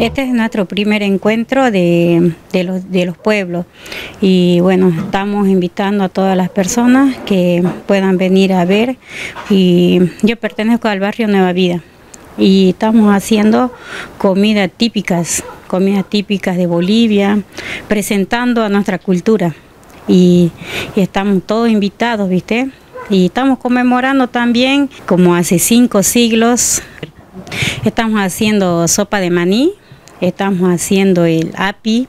Este es nuestro primer encuentro de, los, pueblos. Y bueno, estamos invitando a todas las personas que puedan venir a ver. Y yo pertenezco al barrio Nueva Vida. Y estamos haciendo comidas típicas, comidas típicas de Bolivia, presentando a nuestra cultura. Y estamos todos invitados, ¿viste? Y estamos conmemorando también, como hace cinco siglos, estamos haciendo sopa de maní, estamos haciendo el api,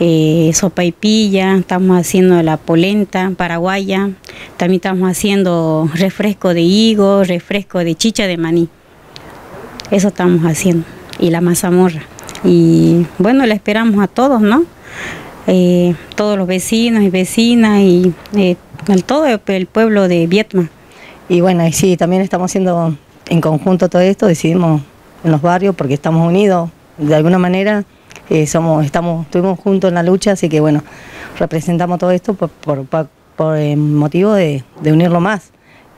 eh, sopa y pilla, estamos haciendo la polenta paraguaya, también estamos haciendo refresco de higo, refresco de chicha de maní. Eso estamos haciendo. Y la mazamorra. Y bueno, le esperamos a todos, ¿no? Eh, todos los vecinos y vecinas y eh, todo el pueblo de Vietma. Y bueno, sí, también estamos haciendo en conjunto todo esto, decidimos en los barrios porque estamos unidos, de alguna manera eh, somos, estamos, estuvimos juntos en la lucha, así que bueno, representamos todo esto por, por, eh, motivo de, unirlo más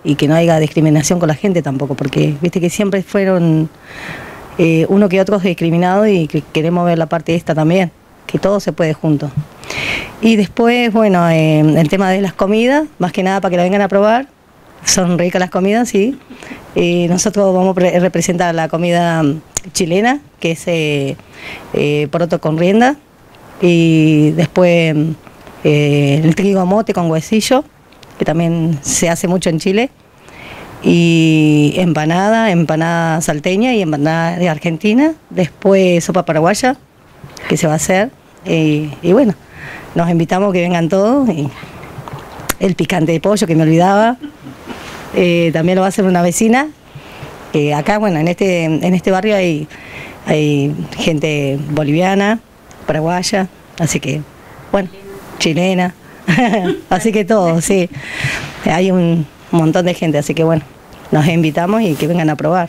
y que no haya discriminación con la gente tampoco, porque viste que siempre fueron eh, uno que otros discriminados y que queremos ver la parte esta también, que todo se puede juntos. Y después, bueno, eh, el tema de las comidas, más que nada para que la vengan a probar. Son ricas las comidas, sí. Y nosotros vamos a representar la comida chilena, que es eh, eh, poroto con rienda. Y después el trigo mote con huesillo, que también se hace mucho en Chile. Y empanada, empanada salteña y empanada de Argentina. Después sopa paraguaya, que se va a hacer. y bueno nos invitamos que vengan todos. Y el picante de pollo, que me olvidaba. Eh, también lo va a hacer una vecina. acá, bueno, en este, en este barrio hay, hay gente boliviana, paraguaya, así que, bueno, chilena, así que todo, sí. Hay un montón de gente, así que bueno, nos invitamos y que vengan a probar.